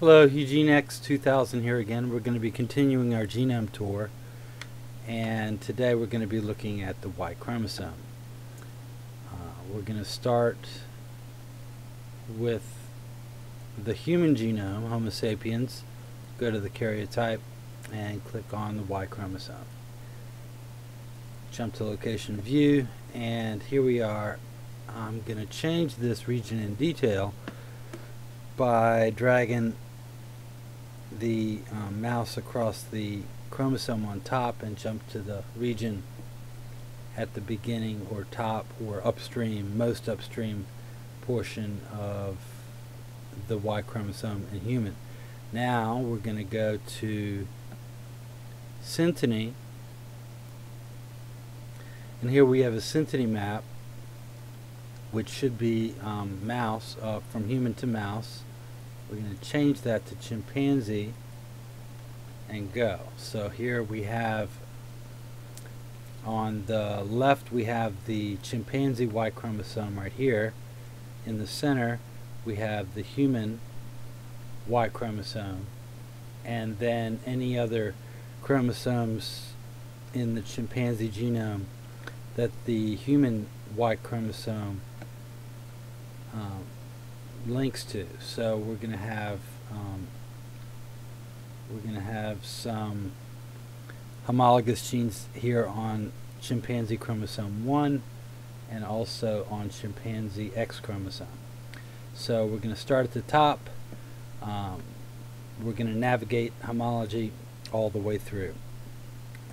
Hello, HugeneX2000 here again. We're going to be continuing our genome tour and today we're going to be looking at the Y chromosome. Uh, we're going to start with the human genome, Homo sapiens, go to the karyotype and click on the Y chromosome. Jump to location view and here we are. I'm going to change this region in detail by dragging the um, mouse across the chromosome on top and jump to the region at the beginning or top or upstream, most upstream portion of the Y chromosome in human. Now we're going to go to Synteny and here we have a Synteny map which should be um, mouse uh, from human to mouse we're going to change that to chimpanzee and go. So here we have on the left we have the chimpanzee Y chromosome right here. In the center we have the human Y chromosome and then any other chromosomes in the chimpanzee genome that the human Y chromosome um, links to. So we're going to have um, we're going to have some homologous genes here on chimpanzee chromosome 1 and also on chimpanzee X chromosome. So we're going to start at the top. Um, we're going to navigate homology all the way through.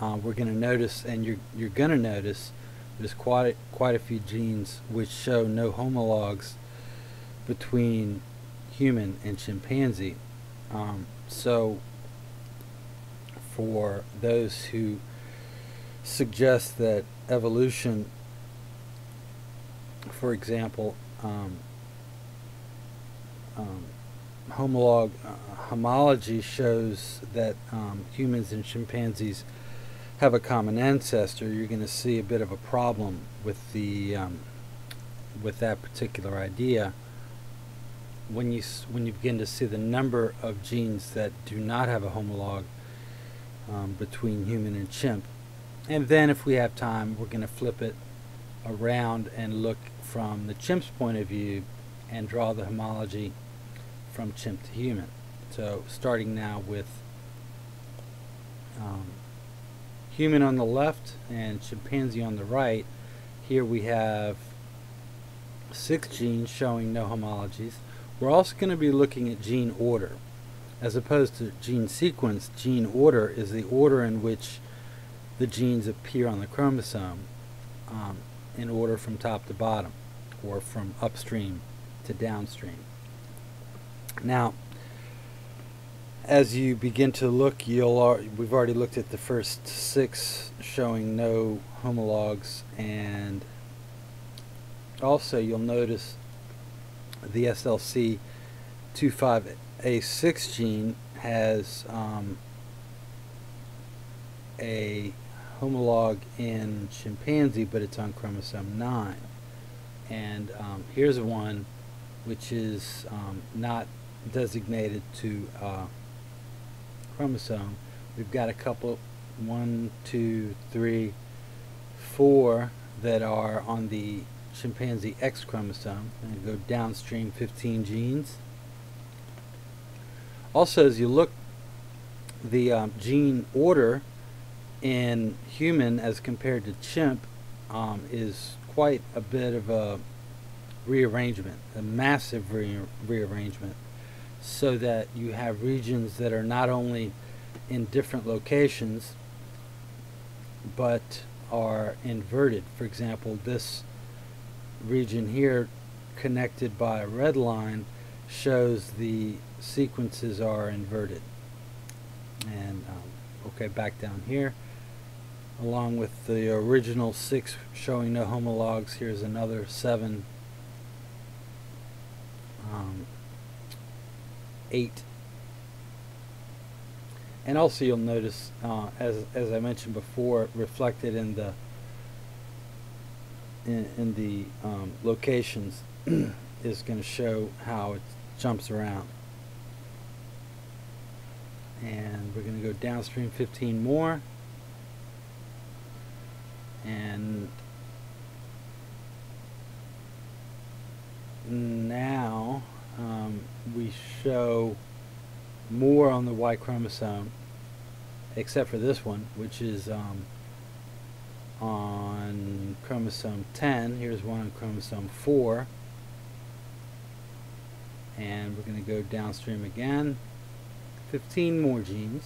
Uh, we're going to notice, and you're you're going to notice, there's quite a, quite a few genes which show no homologs between human and chimpanzee. Um, so for those who suggest that evolution, for example, um, um, homolog uh, homology shows that um, humans and chimpanzees have a common ancestor, you're going to see a bit of a problem with the um, with that particular idea when you when you begin to see the number of genes that do not have a homolog um, between human and chimp. And then if we have time, we're going to flip it around and look from the chimp's point of view and draw the homology from chimp to human. So starting now with um, human on the left and chimpanzee on the right, here we have six genes showing no homologies. We're also going to be looking at gene order. As opposed to gene sequence, gene order is the order in which the genes appear on the chromosome um, in order from top to bottom or from upstream to downstream. Now, as you begin to look, you'll we've already looked at the first six showing no homologs and also you'll notice the SLC 25A6 gene has um, a homolog in chimpanzee, but it's on chromosome 9. And um, here's one which is um, not designated to uh, chromosome. We've got a couple, one, two, three, four that are on the chimpanzee X chromosome and go downstream 15 genes. Also, as you look, the um, gene order in human as compared to chimp um, is quite a bit of a rearrangement, a massive re rearrangement, so that you have regions that are not only in different locations but are inverted. For example, this region here connected by a red line shows the sequences are inverted. And um, okay back down here. Along with the original six showing no homologs here's another seven um, eight. And also you'll notice uh, as, as I mentioned before reflected in the in, in the um, locations is going to show how it jumps around. and we're going to go downstream 15 more and now um, we show more on the Y chromosome except for this one which is um, on chromosome 10 here's one on chromosome 4 and we're going to go downstream again. 15 more genes.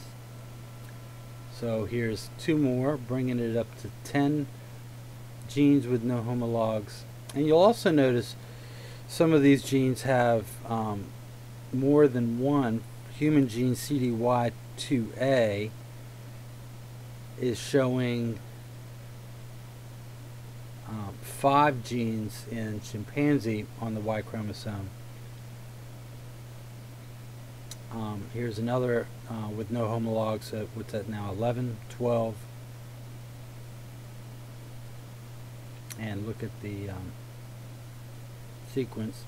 So here's two more bringing it up to 10 genes with no homologs. And you'll also notice some of these genes have um, more than one human gene CDY2A is showing um, five genes in chimpanzee on the Y chromosome um, here's another uh, with no homologs. Uh, what's that now? 11, 12. And look at the um, sequence.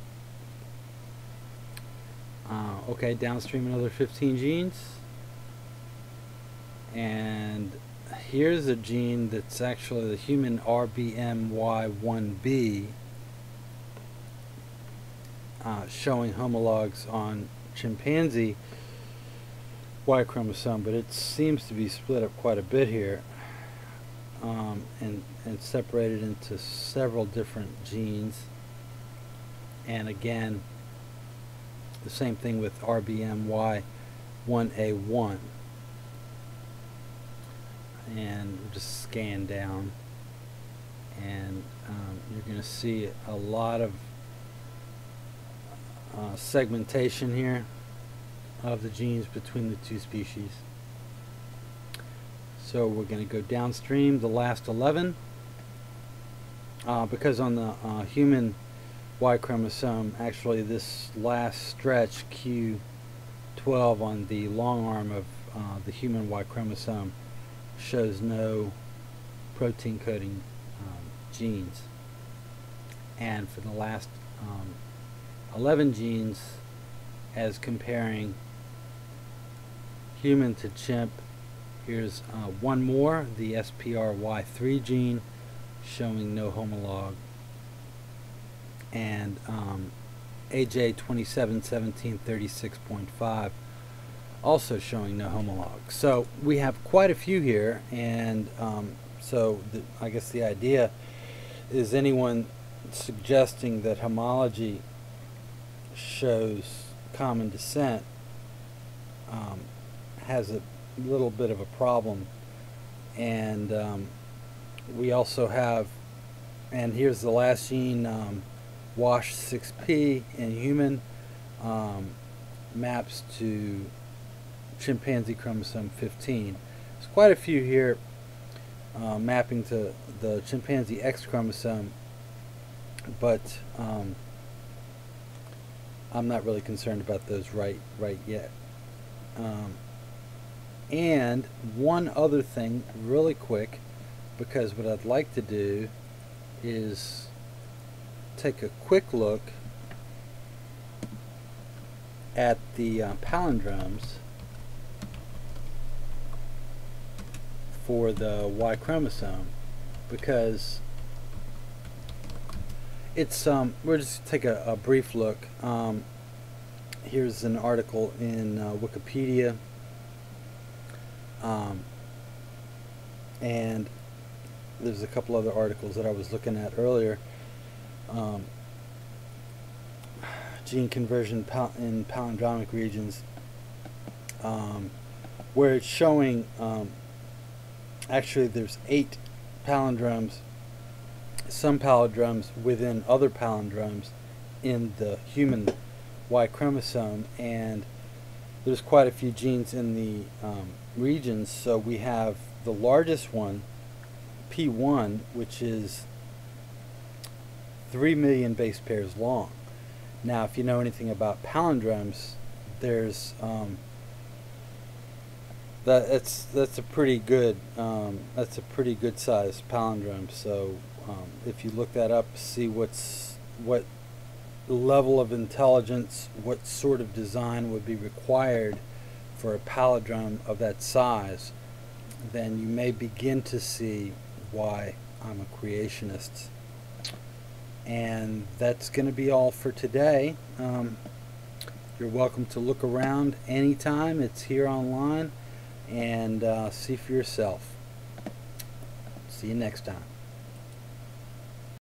Uh, okay, downstream another 15 genes. And here's a gene that's actually the human RBMY1B uh, showing homologs on chimpanzee Y chromosome, but it seems to be split up quite a bit here um, and, and separated into several different genes. And again, the same thing with RBMY1A1. And just scan down and um, you're going to see a lot of uh, segmentation here of the genes between the two species. So we're going to go downstream the last 11 uh, because on the uh, human Y chromosome actually this last stretch Q12 on the long arm of uh, the human Y chromosome shows no protein coding um, genes and for the last um, 11 genes as comparing human to chimp. Here's uh, one more, the SPRY3 gene showing no homolog. And um, AJ271736.5 also showing no homolog. So we have quite a few here and um, so the, I guess the idea is anyone suggesting that homology shows common descent um, has a little bit of a problem and um, we also have and here's the last gene um, WASH6P in human um, maps to chimpanzee chromosome 15 there's quite a few here uh, mapping to the chimpanzee X chromosome but um, I'm not really concerned about those right right yet. Um, and one other thing, really quick, because what I'd like to do is take a quick look at the uh, palindromes for the Y chromosome because it's um, we'll just take a, a brief look. Um, here's an article in uh, Wikipedia, um, and there's a couple other articles that I was looking at earlier. Um, gene conversion pal in palindromic regions, um, where it's showing um, actually there's eight palindromes some palindromes within other palindromes in the human Y chromosome and there's quite a few genes in the um, regions. So we have the largest one P1 which is 3 million base pairs long. Now if you know anything about palindromes there's um, that that's that's a pretty good um, that's a pretty good size palindrome so um, if you look that up, see what's what level of intelligence, what sort of design would be required for a palindrome of that size, then you may begin to see why I'm a creationist. And that's going to be all for today. Um, you're welcome to look around anytime. It's here online and uh, see for yourself. See you next time.